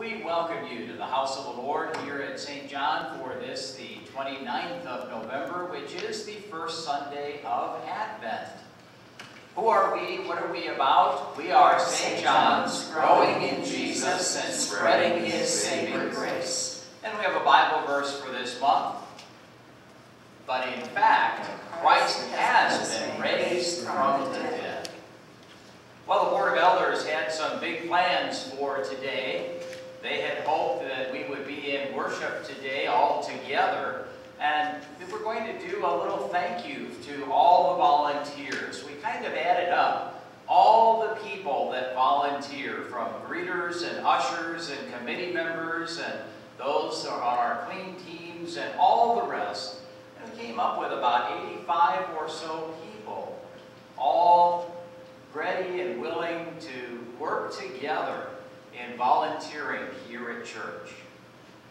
We welcome you to the house of the Lord here at St. John for this, the 29th of November, which is the first Sunday of Advent. Who are we? What are we about? We are St. John's, growing in Jesus and spreading his saving grace. And we have a Bible verse for this month. But in fact, Christ has been raised from the dead. Well, the Board of Elders had some big plans for today. They had hoped that we would be in worship today all together, and we were going to do a little thank you to all the volunteers. We kind of added up all the people that volunteer, from greeters and ushers and committee members and those on our clean teams and all the rest. And we came up with about 85 or so people, all ready and willing to work together in volunteering here at church.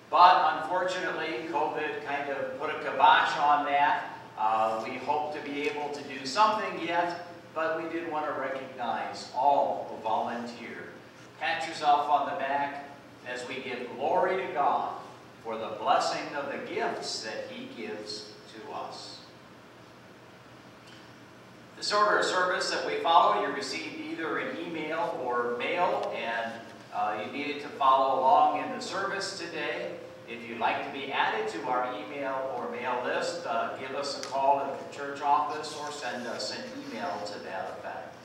But unfortunately, COVID kind of put a kibosh on that. Uh, we hope to be able to do something yet, but we did want to recognize all who volunteer. Pat yourself on the back as we give glory to God for the blessing of the gifts that He gives to us. This order of service that we follow, you received either an email or mail, and uh, you needed to follow along in the service today. If you'd like to be added to our email or mail list, uh, give us a call at the church office or send us an email to that effect.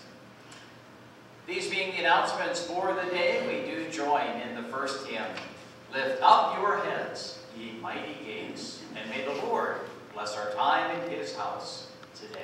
These being the announcements for the day, we do join in the first hymn, Lift Up Your Heads, Ye Mighty Gates, and may the Lord bless our time in His house today.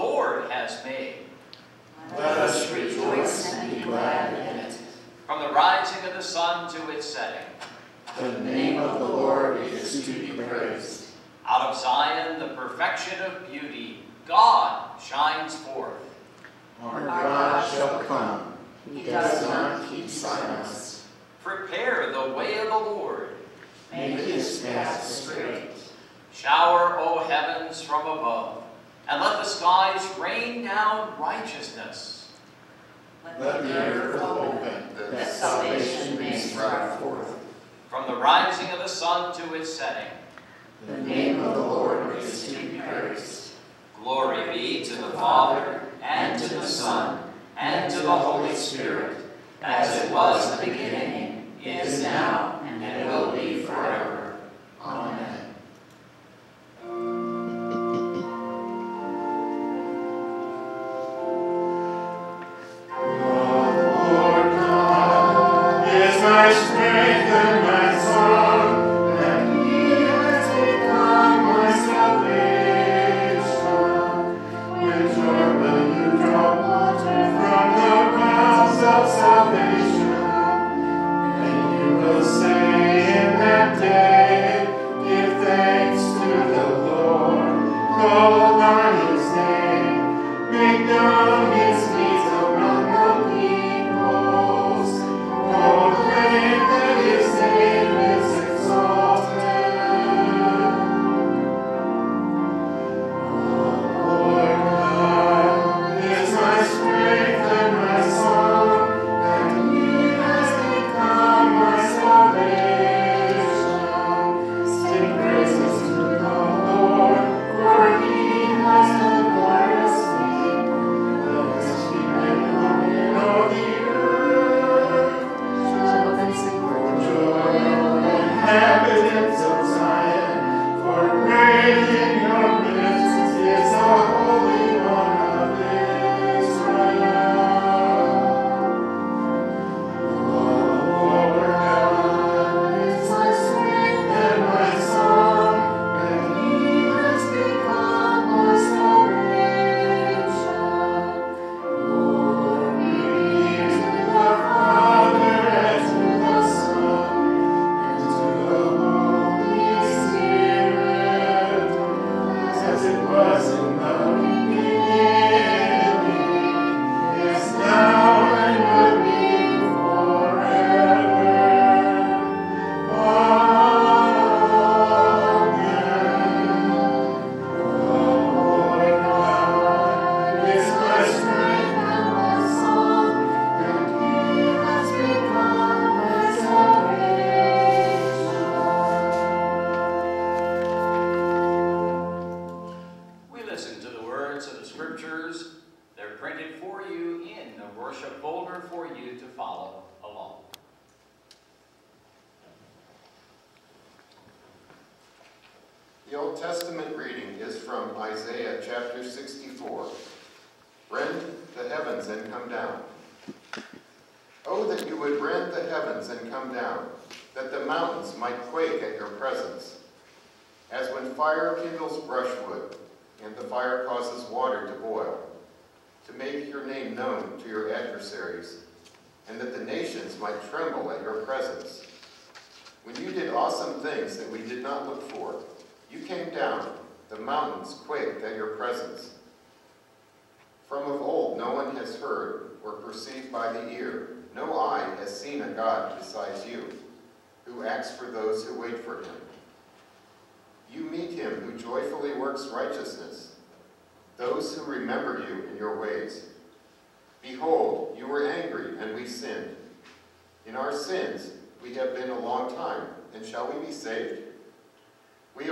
Lord has made. Let us rejoice and be glad in it. From the rising of the sun to its setting, the name of the Lord is to be praised. Out of Zion, the perfection of beauty, God shines forth. Our God shall come. He does not keep silence. Prepare the way of the Lord. Make his path straight. Shower, O heavens, from above and let the skies rain down righteousness. Let the earth open, that salvation may sprout forth. From the rising of the sun to its setting, The name of the Lord is to be praised. glory be to the Father, and to the Son, and to the Holy Spirit, as it was in the beginning, is now, and will be forever. Amen. His name, make known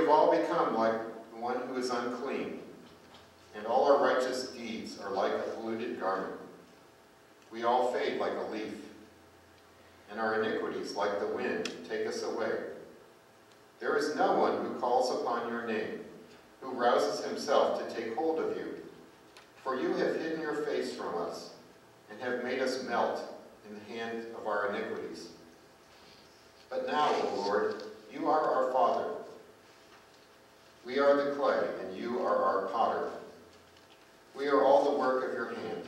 have all become like one who is unclean, and all our righteous deeds are like a polluted garment. We all fade like a leaf, and our iniquities, like the wind, take us away. There is no one who calls upon your name, who rouses himself to take hold of you. For you have hidden your face from us, and have made us melt in the hand of our iniquities. But now, O Lord, you are our Father. We are the clay, and you are our potter. We are all the work of your hand.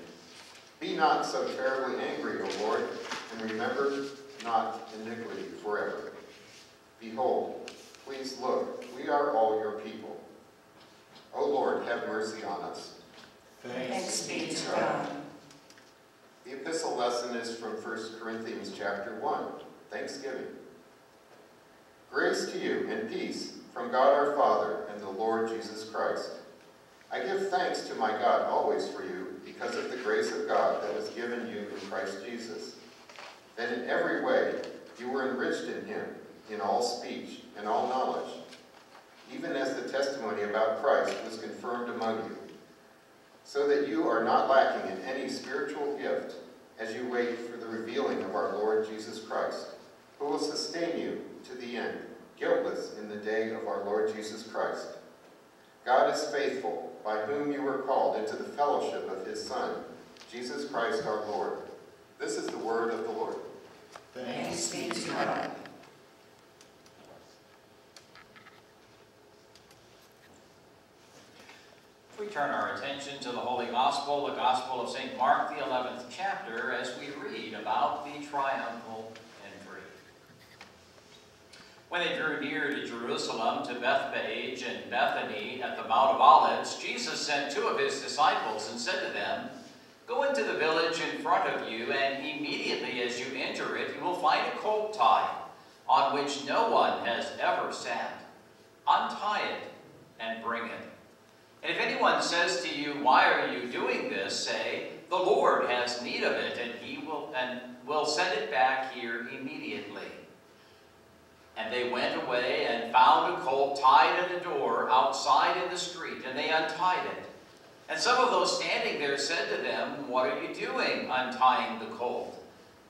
Be not so terribly angry, O Lord, and remember not iniquity forever. Behold, please look, we are all your people. O Lord, have mercy on us. Thanks be to God. The epistle lesson is from 1 Corinthians chapter 1, Thanksgiving. Grace to you and peace from God our Father and the Lord Jesus Christ. I give thanks to my God always for you because of the grace of God that was given you in Christ Jesus. That in every way you were enriched in him, in all speech and all knowledge, even as the testimony about Christ was confirmed among you, so that you are not lacking in any spiritual gift as you wait for the revealing of our Lord Jesus Christ, who will sustain you to the end, in the day of our Lord Jesus Christ. God is faithful, by whom you were called into the fellowship of his Son, Jesus Christ our Lord. This is the word of the Lord. Thanks be to God. We turn our attention to the Holy Gospel, the Gospel of St. Mark, the 11th chapter, as we read about the triumphal entry. When they drew near to Jerusalem, to Bethphage and Bethany at the Mount of Olives, Jesus sent two of his disciples and said to them, Go into the village in front of you, and immediately as you enter it, you will find a colt tied, on which no one has ever sat. Untie it and bring it. And if anyone says to you, Why are you doing this? say, The Lord has need of it, and he will and will send it back here immediately. And they went away and found a colt tied at a door outside in the street, and they untied it. And some of those standing there said to them, What are you doing, untying the colt?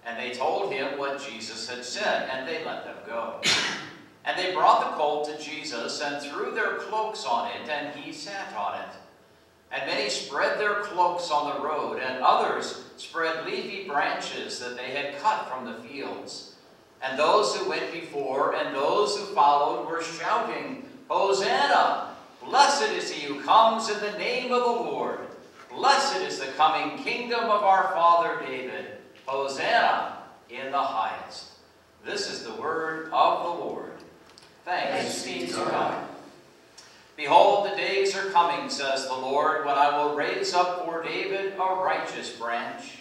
And they told him what Jesus had said, and they let them go. And they brought the colt to Jesus and threw their cloaks on it, and he sat on it. And many spread their cloaks on the road, and others spread leafy branches that they had cut from the fields. And those who went before and those who followed were shouting, Hosanna! Blessed is he who comes in the name of the Lord. Blessed is the coming kingdom of our father David. Hosanna in the highest. This is the word of the Lord. Thanks be to God. Behold, the days are coming, says the Lord, when I will raise up for David a righteous branch.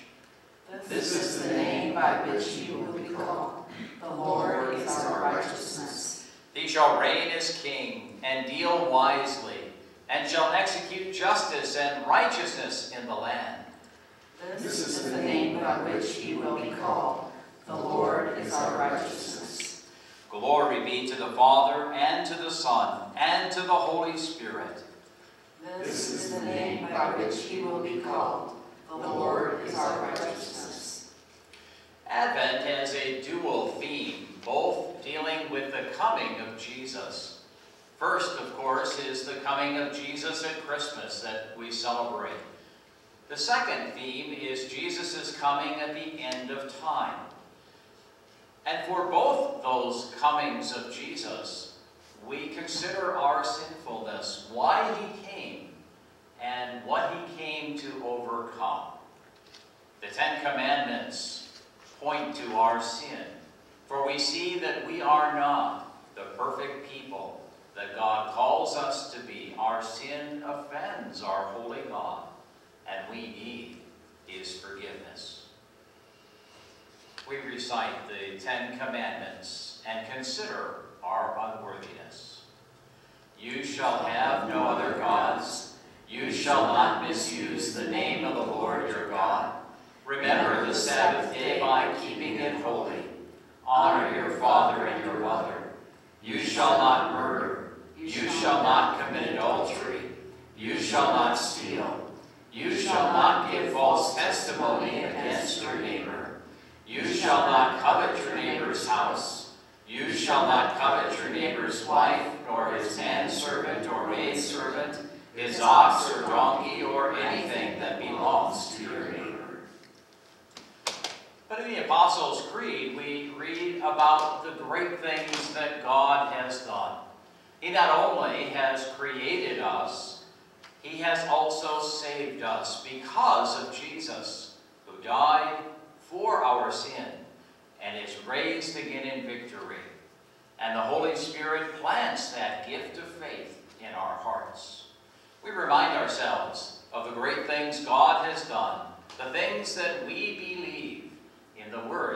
This is the name by which you will be called. The Lord is our righteousness. He shall reign as king and deal wisely, and shall execute justice and righteousness in the land. This is the name by which he will be called. The Lord is our righteousness. Glory be to the Father, and to the Son, and to the Holy Spirit. This is the name by which he will be called. The Lord is our righteousness. Advent has a dual theme, both dealing with the coming of Jesus. First, of course, is the coming of Jesus at Christmas that we celebrate. The second theme is Jesus' coming at the end of time. And for both those comings of Jesus, we consider our sinfulness, why he came, and what he came to overcome. The Ten Commandments point to our sin, for we see that we are not the perfect people that God calls us to be. Our sin offends our holy God, and we need his forgiveness we recite the Ten Commandments and consider our unworthiness. You shall have no other gods. You shall not misuse the name of the Lord your God. Remember the Sabbath day by keeping it holy. Honor your father and your mother. You shall not murder. You shall not commit adultery. You shall not steal. You shall not give false testimony against your neighbor. You shall not covet your neighbor's house. You shall not covet your neighbor's wife, nor his manservant or maidservant, his ox or donkey, or anything that belongs to your neighbor. But in the Apostles' Creed, we read about the great things that God has done. He not only has created us, he has also saved us because of Jesus, who died for our sin and is raised again in victory. And the Holy Spirit plants that gift of faith in our hearts. We remind ourselves of the great things God has done, the things that we believe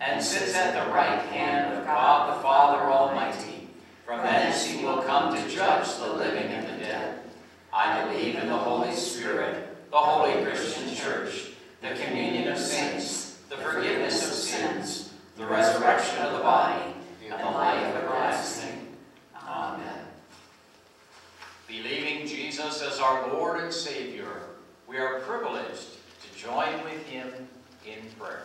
and sits at the right hand of God the Father Almighty. From thence he will come to judge the living and the dead. I believe in the Holy Spirit, the holy Christian church, the communion of saints, the forgiveness of sins, the resurrection of the body, and the life everlasting. Amen. Believing Jesus as our Lord and Savior, we are privileged to join with him in prayer.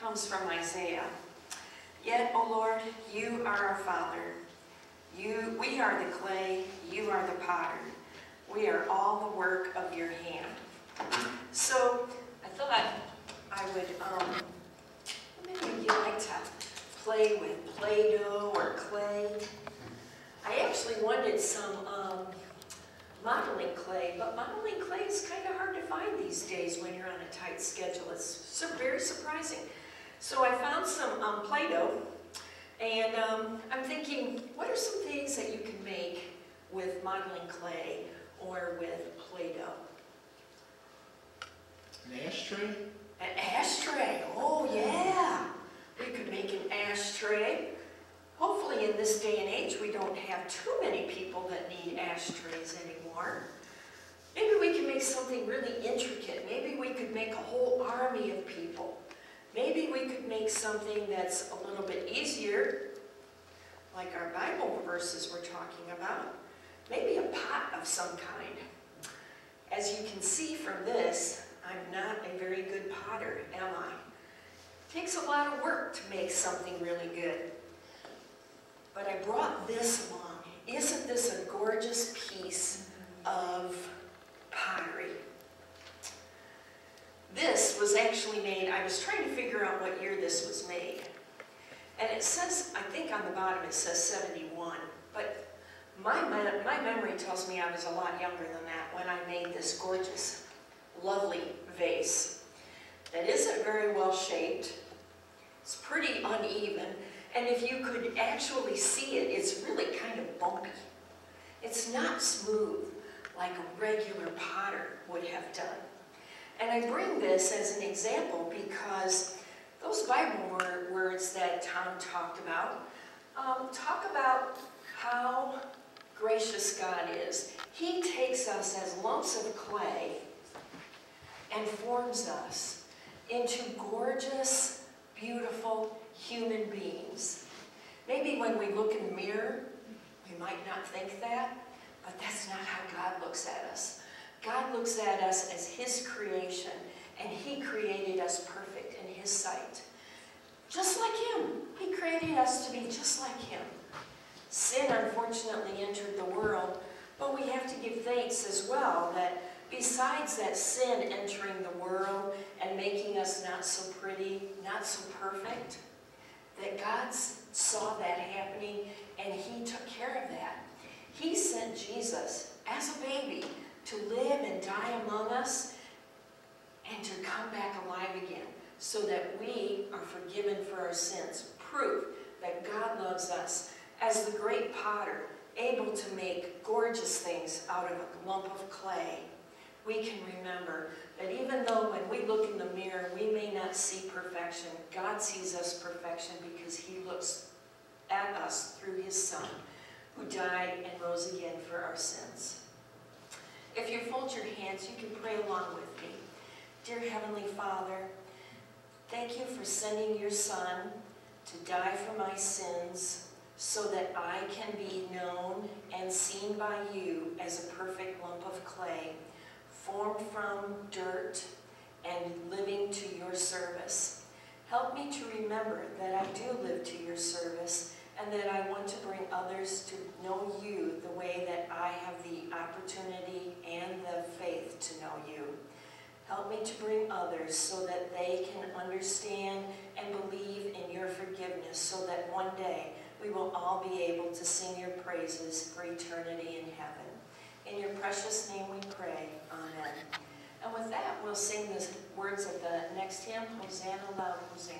comes from Isaiah. Yet, O Lord, you are our Father. You, we are the clay, you are the potter. We are all the work of your hand. So I thought I would, um, maybe you like to play with Play-Doh or clay. I actually wanted some um, modeling clay, but modeling clay is kind of hard to find these days when you're on a tight schedule. It's very surprising. So I found some um, Play-Doh, and um, I'm thinking, what are some things that you can make with modeling clay or with Play-Doh? An ashtray? An ashtray, oh yeah. We could make an ashtray. Hopefully in this day and age, we don't have too many people that need ashtrays anymore. Maybe we can make something really intricate. Maybe we could make a whole army of people. Maybe we could make something that's a little bit easier, like our Bible verses we're talking about. Maybe a pot of some kind. As you can see from this, I'm not a very good potter, am I? It takes a lot of work to make something really good. But I brought this along. Isn't this a gorgeous piece of pottery? This was actually made, I was trying to figure out what year this was made. And it says, I think on the bottom it says 71, but my, my memory tells me I was a lot younger than that when I made this gorgeous, lovely vase that isn't very well shaped. It's pretty uneven, and if you could actually see it, it's really kind of bumpy. It's not smooth like a regular potter would have done. And I bring this as an example because those Bible wor- words that Tom talked about um, talk about how gracious God is. He takes us as lumps of clay and forms us into gorgeous, beautiful human beings. Maybe when we look in the mirror, we might not think that, but that's not how God looks at us. God looks at us as His creation, and He created us perfect in His sight. Just like Him. He created us to be just like Him. Sin unfortunately entered the world, but we have to give thanks as well that besides that sin entering the world and making us not so pretty, not so perfect, that God saw that happening and he took care of that. He sent Jesus as a baby to live and die among us and to come back alive again so that we are forgiven for our sins. Proof that God loves us as the great potter, able to make gorgeous things out of a lump of clay. We can remember that even though when we look in the mirror, we may not see perfection, God sees us perfection because he looks at us through his son, who died and rose again for our sins. If you fold your hands, you can pray along with me. Dear Heavenly Father, thank you for sending your Son to die for my sins so that I can be known and seen by you as a perfect lump of clay, formed from dirt and living to your service. Help me to remember that I do live to your service and that I want to bring others to know you the way that I have the opportunity to know you. Help me to bring others so that they can understand and believe in your forgiveness so that one day we will all be able to sing your praises for eternity in heaven. In your precious name we pray. Amen. And with that, we'll sing the words of the next hymn, Hosanna, loud Hosanna.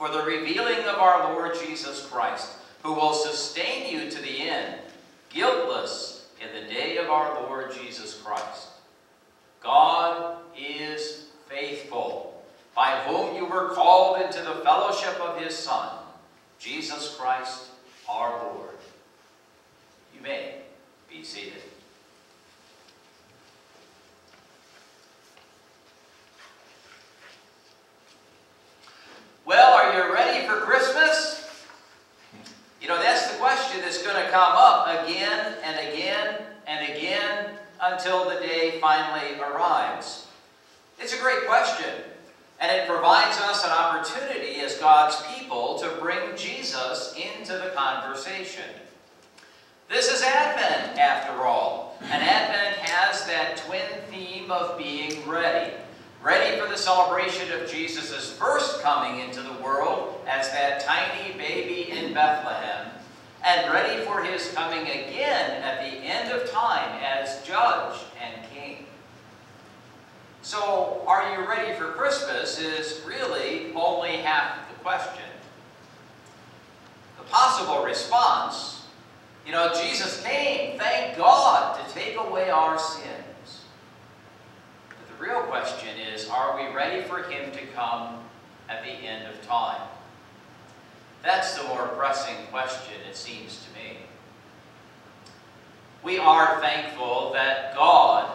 our Lord. Jesus Christ who will sustain you to the end guiltless in the day of our Lord Jesus Christ God is faithful by whom you were called into the fellowship of his son Jesus Christ our Lord you may Be seated. Well, are you ready for Christmas? You know, that's the question that's going to come up again and again and again until the day finally arrives. It's a great question, and it provides us an opportunity as God's people to bring Jesus into the conversation. This is Advent, after all, and Advent has that twin theme of being ready. Ready for the celebration of Jesus' first coming into the world as that tiny baby in Bethlehem, and ready for his coming again at the end of time as judge and king. So, are you ready for Christmas is really only half the question. The possible response, you know, Jesus came, thank God, to take away our sins. But the real question is, are we ready for him to come at the end of time? That's the more pressing question, it seems to me. We are thankful that God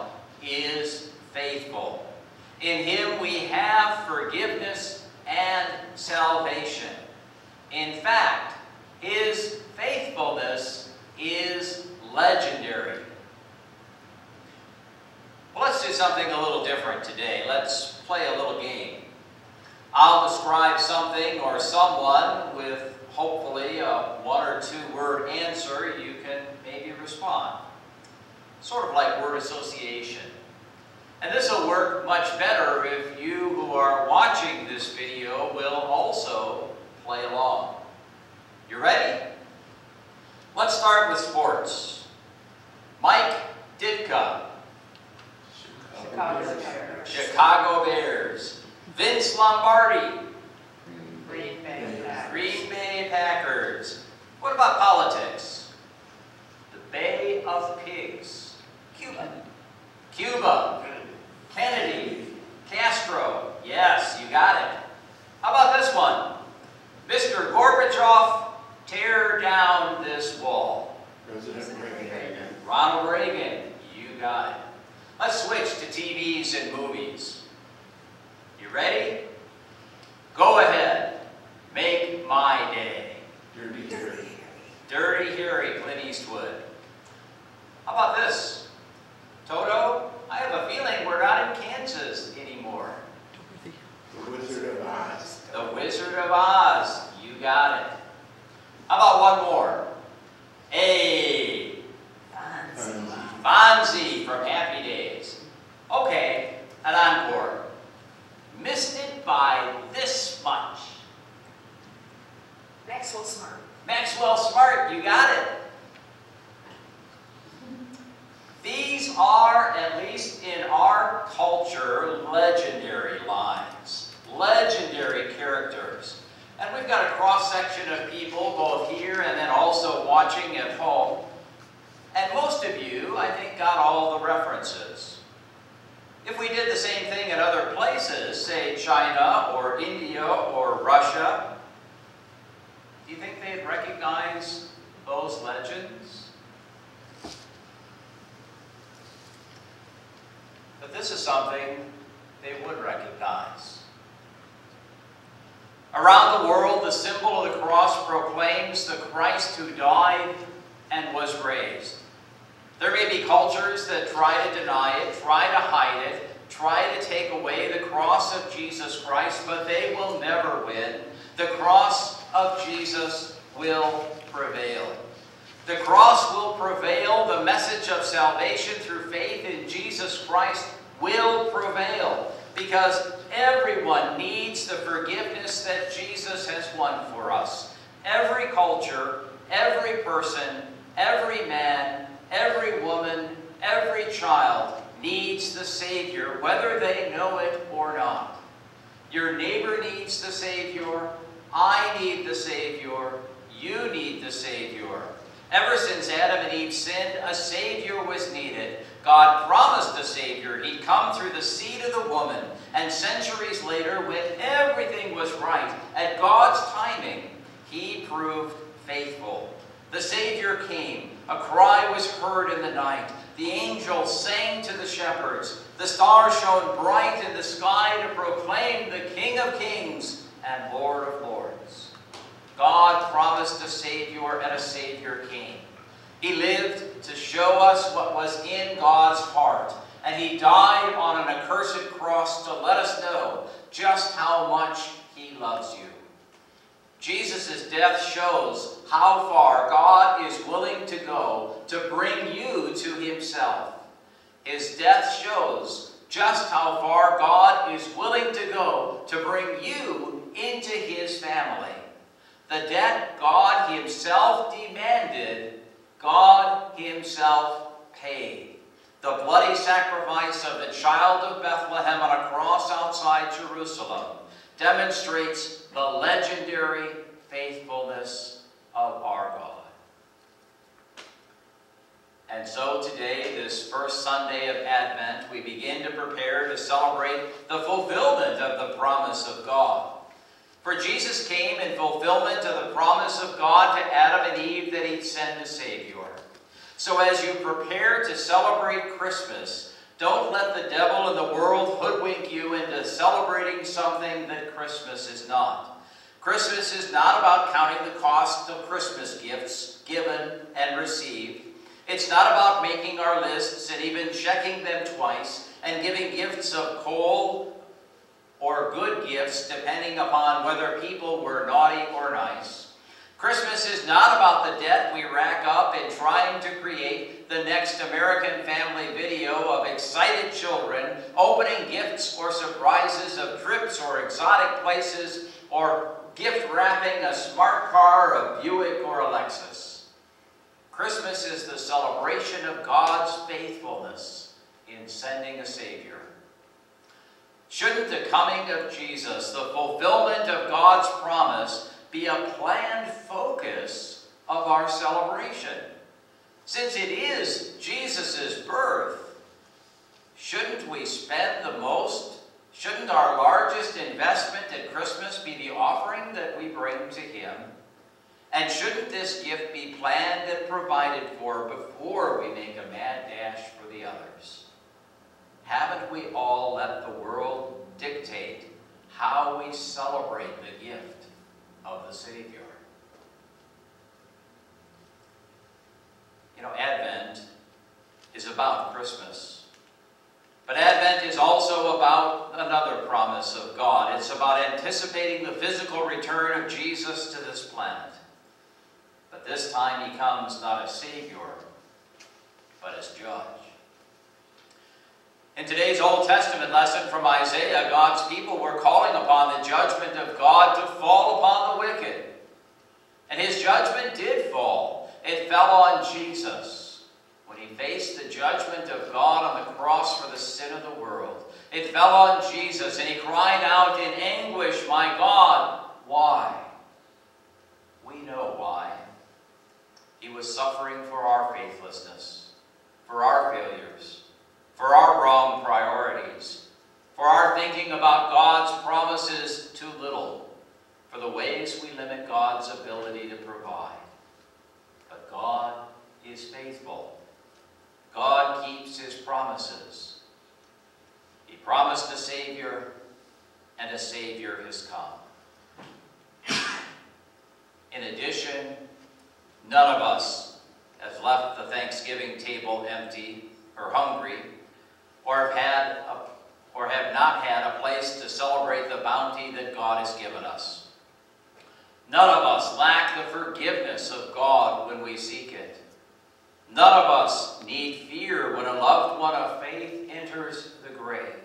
is faithful. In Him we have forgiveness and salvation. In fact, His faithfulness is legendary. Well, let's do something a little different today. Let's play a little game. I'll describe something or someone with hopefully a one or two word answer. You can maybe respond. Sort of like word association. And this will work much better if you who are watching this video will also play along. You ready? Let's start with sports. Mike Ditka. Chicago Bears. Chicago Bears. Vince Lombardi. Green Bay Packers. Green Bay Packers. What about politics? The Bay of Pigs. Cuba. Cuba. Kennedy. Castro. Yes, you got it. How about this one? Mr. Gorbachev, tear down this wall. President Reagan. Ronald Reagan. You got it. Let's switch to TVs and movies. Ready? Go ahead. Make my day. Dirty Harry. Dirty Harry, Clint Eastwood. How about this? Toto, I have a feeling we're not in Kansas anymore. The Wizard of Oz. The Wizard of Oz. You got it. How about one more? Hey, Fonzie. Fonzie from Happy Days. Okay, an encore. Missed it by this much. Maxwell Smart. Maxwell Smart, you got it. These are, at least in our culture, legendary lines, legendary characters. And we've got a cross-section of people, both here and then also watching at home. And most of you, I think, got all the references. If we did the same thing in other places, say China or India or Russia, do you think they'd recognize those legends? But this is something they would recognize. Around the world, the symbol of the cross proclaims the Christ who died and was raised. There may be cultures that try to deny it, try to hide it, try to take away the cross of Jesus Christ, but they will never win. The cross of Jesus will prevail. The cross will prevail. The message of salvation through faith in Jesus Christ will prevail because everyone needs the forgiveness that Jesus has won for us. Every culture, every person, every man, every woman, every child needs the Savior, whether they know it or not. Your neighbor needs the Savior. I need the Savior. You need the Savior. Ever since Adam and Eve sinned, a Savior was needed. God promised a Savior. He'd come through the seed of the woman. And centuries later, when everything was right, at God's timing, He proved faithful. The Savior came. A cry was heard in the night. The angels sang to the shepherds. The stars shone bright in the sky to proclaim the King of kings and Lord of lords. God promised a Savior and a Savior King. He lived to show us what was in God's heart, and He died on an accursed cross to let us know just how much He loves you. Jesus' death shows how far God is willing to go to bring you to himself. His death shows just how far God is willing to go to bring you into his family. The debt God himself demanded, God himself paid. The bloody sacrifice of the child of Bethlehem on a cross outside Jerusalem demonstrates the legendary faithfulness of our God. And so today, this first Sunday of Advent, we begin to prepare to celebrate the fulfillment of the promise of God. For Jesus came in fulfillment of the promise of God to Adam and Eve that he'd send a Savior. So as you prepare to celebrate Christmas, don't let the devil and the world hoodwink you into celebrating something that Christmas is not. Christmas is not about counting the cost of Christmas gifts given and received. It's not about making our lists and even checking them twice and giving gifts of coal or good gifts depending upon whether people were naughty or nice. Christmas is not about the debt we rack up in trying to create the next American family video of excited children opening gifts or surprises of trips or exotic places or gift wrapping a smart car, a Buick, or a Lexus. Christmas is the celebration of God's faithfulness in sending a Savior. Shouldn't the coming of Jesus, the fulfillment of God's promise, be a planned focus of our celebration. Since it is Jesus' birth, shouldn't we spend the most, shouldn't our largest investment at Christmas be the offering that we bring to Him? And shouldn't this gift be planned and provided for before we make a mad dash for the others? Haven't we all let the world dictate how we celebrate the gift of the Savior. You know, Advent is about Christmas. But Advent is also about another promise of God. It's about anticipating the physical return of Jesus to this planet. But this time he comes not as Savior, but as Judge. In today's Old Testament lesson from Isaiah, God's people were calling upon the judgment of God to fall upon the wicked. And his judgment did fall. It fell on Jesus when he faced the judgment of God on the cross for the sin of the world. It fell on Jesus, and he cried out in anguish, My God, why? We know why. He was suffering for our faithlessness, for our failures for our wrong priorities, for our thinking about God's promises too little, for the ways we limit God's ability to provide. But God is faithful. God keeps his promises. He promised a Savior, and a Savior has come. In addition, none of us has left the Thanksgiving table empty or hungry or have had a, or have not had a place to celebrate the bounty that God has given us. None of us lack the forgiveness of God when we seek it. None of us need fear when a loved one of faith enters the grave.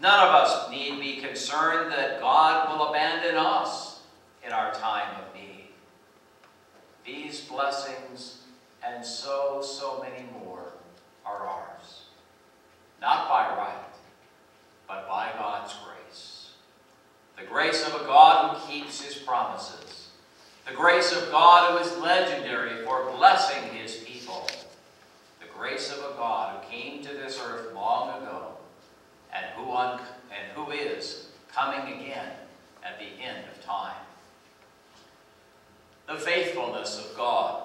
None of us need be concerned that God will abandon us in our time of need. These blessings and so, so many more are ours not by right, but by God's grace. The grace of a God who keeps his promises. The grace of God who is legendary for blessing his people. The grace of a God who came to this earth long ago and who, and who is coming again at the end of time. The faithfulness of God.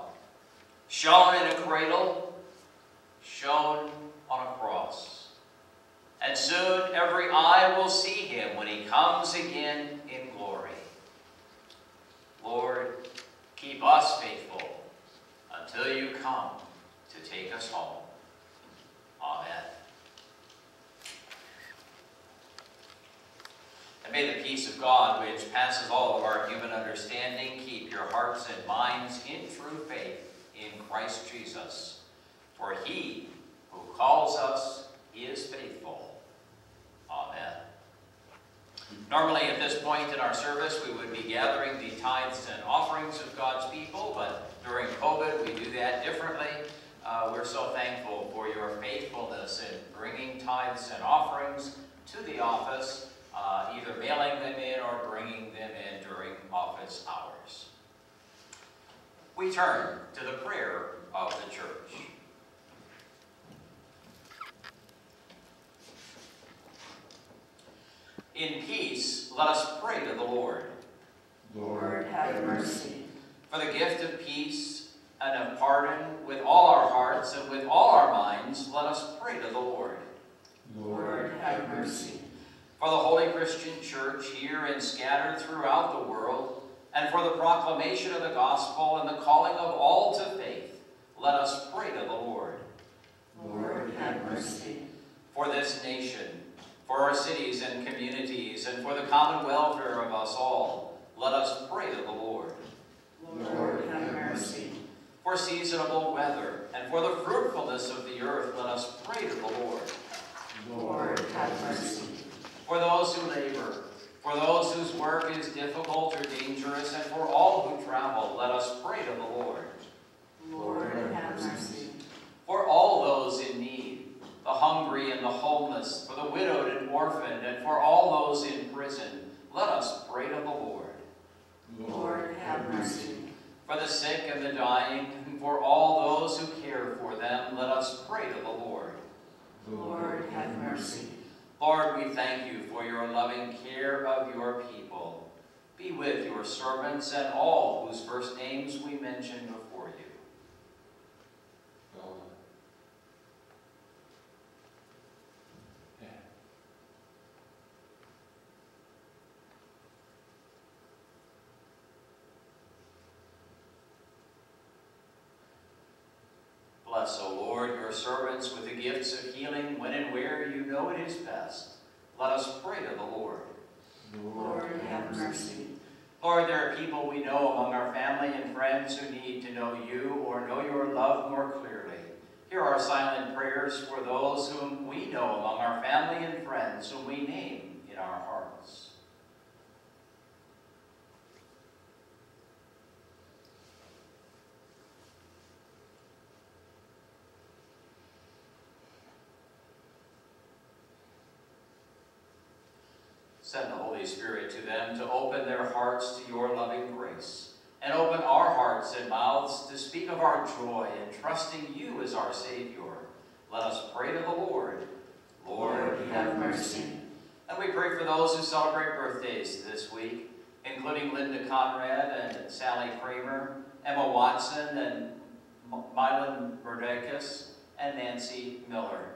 shown in a cradle, shown on a cross. And soon every eye will see him when he comes again in glory. Lord, keep us faithful until you come to take us home. Amen. And may the peace of God, which passes all of our human understanding, keep your hearts and minds in true faith in Christ Jesus. For he who calls us is faithful. Amen. Normally at this point in our service, we would be gathering the tithes and offerings of God's people, but during COVID, we do that differently. Uh, we're so thankful for your faithfulness in bringing tithes and offerings to the office, uh, either mailing them in or bringing them in during office hours. We turn to the prayer of the church. In peace, let us pray to the Lord. Lord, have mercy. For the gift of peace and of pardon with all our hearts and with all our minds, let us pray to the Lord. Lord, have mercy. For the Holy Christian Church here and scattered throughout the world, and for the proclamation of the gospel and the calling of all to faith, let us pray to the Lord. Lord, have mercy. For this nation, for our cities and communities, and for the common welfare of us all, let us pray to the Lord. Lord, have mercy. For seasonable weather, and for the fruitfulness of the earth, let us pray to the Lord. Lord, have mercy. For those who labor, for those whose work is difficult or dangerous, and for all who travel, let us pray to the Lord. Lord, have mercy. For all those in need, the hungry and the homeless, for the widowed and orphaned, and for all those in prison, let us pray to the Lord. Lord, have mercy. For the sick and the dying, and for all those who care for them, let us pray to the Lord. Lord, have mercy. Lord, we thank you for your loving care of your people. Be with your servants and all whose first names we mention before you. Bless, O Lord, your servants with the gifts of healing when and where you know it is best. Let us pray to the Lord. Lord, have mercy. Lord, there are people we know among our family and friends who need to know you or know your love more clearly. Hear our silent prayers for those whom we know among our family and friends whom we name in our hearts. Send the Holy Spirit to them to open their hearts to your loving grace, and open our hearts and mouths to speak of our joy in trusting you as our Savior. Let us pray to the Lord. Lord, have mercy. And we pray for those who celebrate birthdays this week, including Linda Conrad and Sally Kramer, Emma Watson and M- Mylan Merdekis, and Nancy Miller.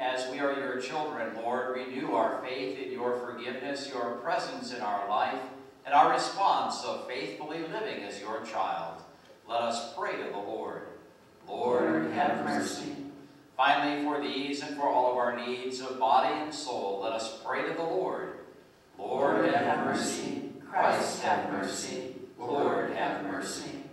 As we are your children, Lord, renew our faith in your forgiveness, your presence in our life, and our response of faithfully living as your child. Let us pray to the Lord. Lord, have mercy. Finally, for these and for all of our needs of body and soul, let us pray to the Lord. Lord, have mercy. Christ, have mercy. Lord, have mercy.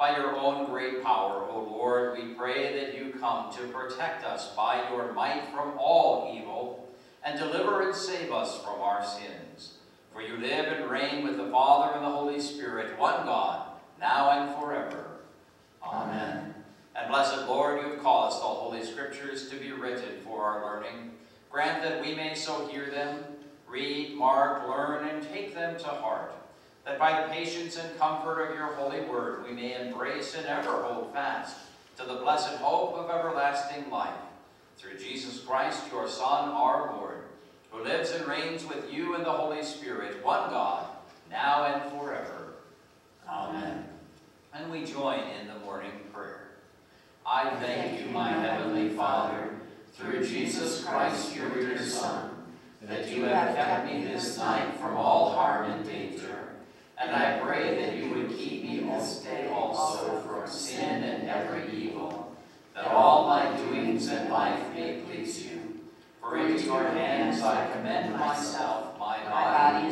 By your own great power, O Lord, we pray that you come to protect us by your might from all evil, and deliver and save us from our sins. For you live and reign with the Father and the Holy Spirit, one God, now and forever. Amen. And blessed Lord, you have caused all holy scriptures to be written for our learning. Grant that we may so hear them, read, mark, learn, and take them to heart, that by the patience and comfort of your holy word we may embrace and ever hold fast to the blessed hope of everlasting life. Through Jesus Christ, your Son, our Lord, who lives and reigns with you in the Holy Spirit, one God, now and forever. Amen. And we join in the morning prayer. I thank you, my heavenly Father, through Jesus Christ, your dear Son, that you have kept me this night from all harm and danger and I pray that you would keep me this day also from sin and every evil, that all my doings and life may please you. For into your hands I commend myself, my body,